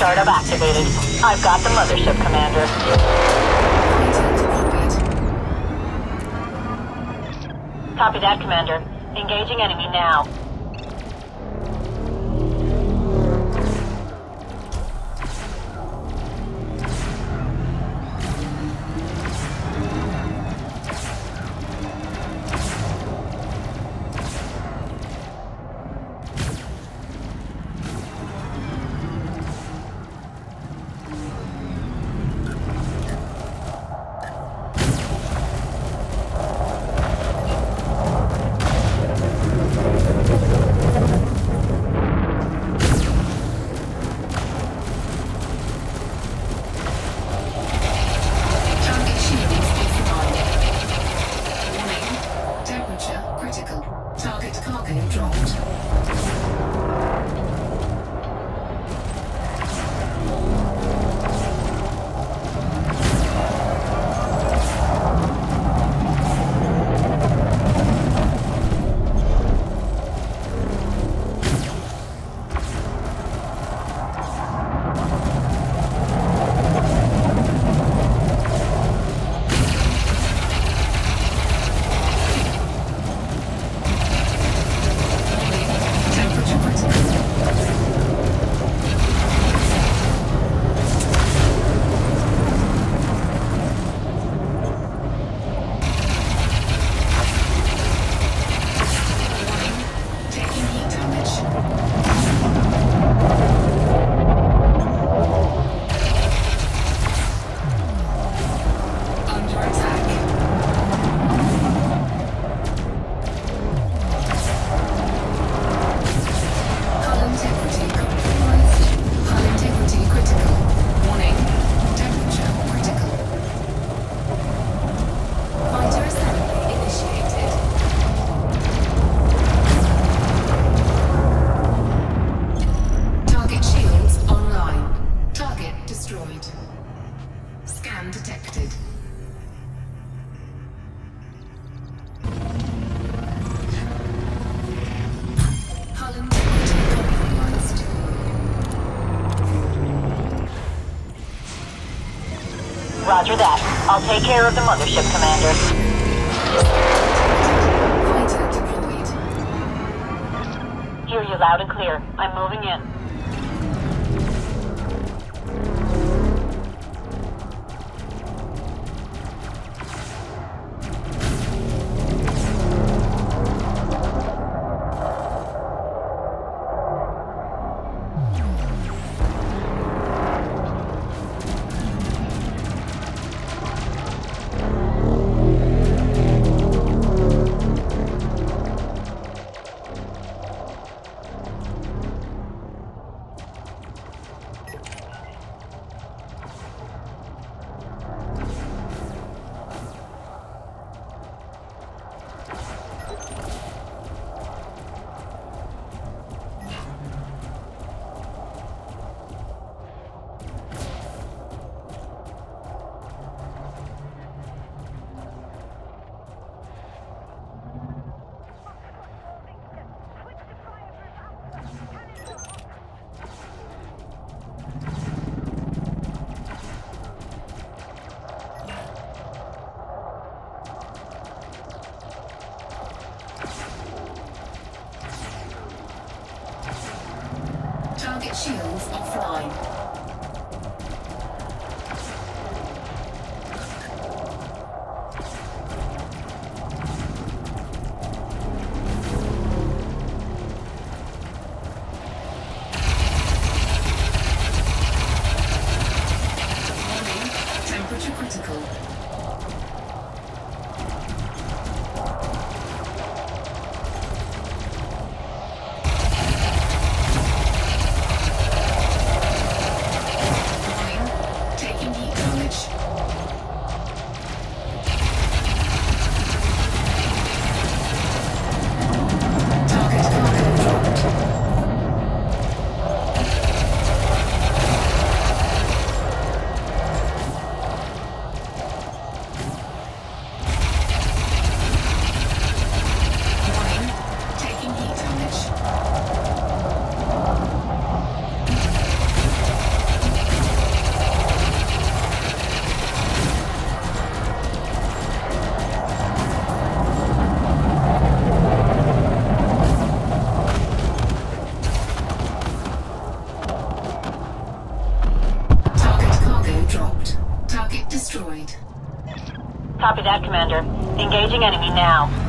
Startup activated. I've got the mothership, Commander. Copy that, Commander. Engaging enemy now. Critical. Target cargo dropped. Roger that. I'll take care of the mothership, Commander. Fighter deployed. Hear you loud and clear. I'm moving in. Target shields offline. That, Commander. Engaging enemy now.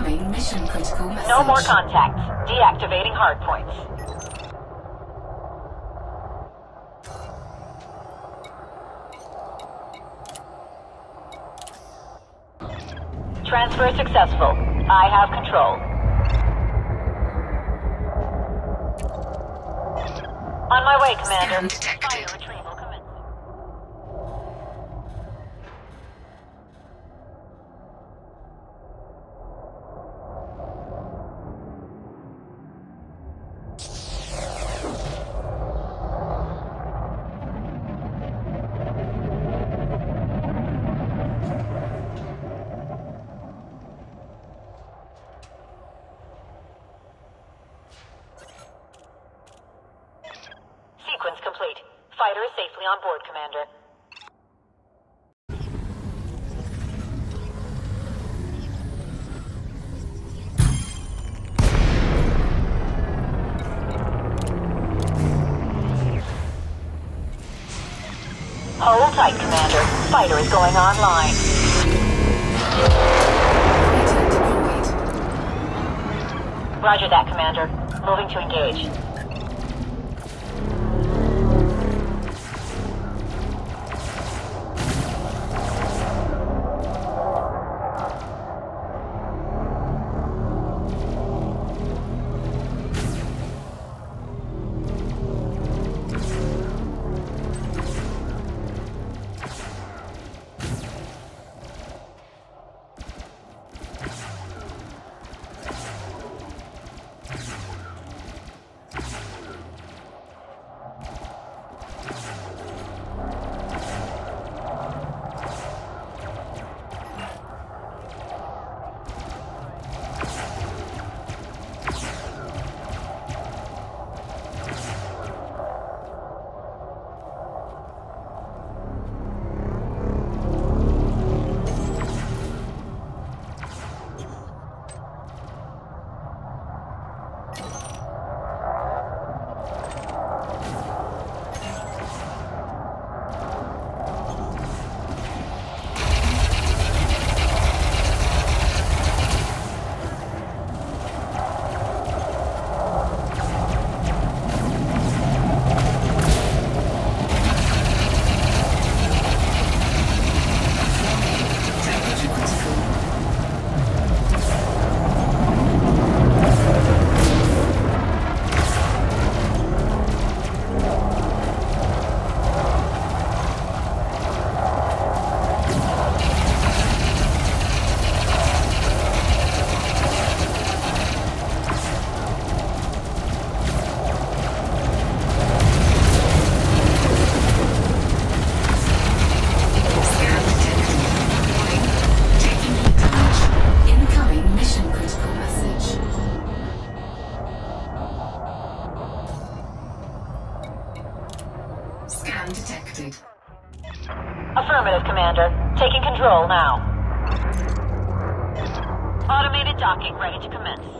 Incoming mission critical message. No more contacts. Deactivating hardpoints. Transfer successful. I have control. On my way, Commander. Fire retrieval on board, Commander. Hold tight, Commander. Fighter is going online. Roger that, Commander. Moving to engage. Scan detected. Affirmative, Commander. Taking control now. Automated docking ready to commence.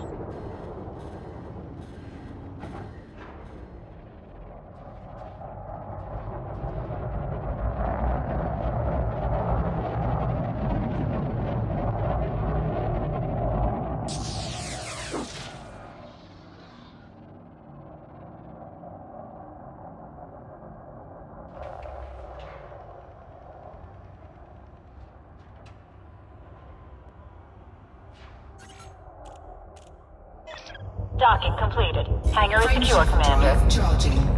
Docking completed. Hangar is secure, Commander. charging.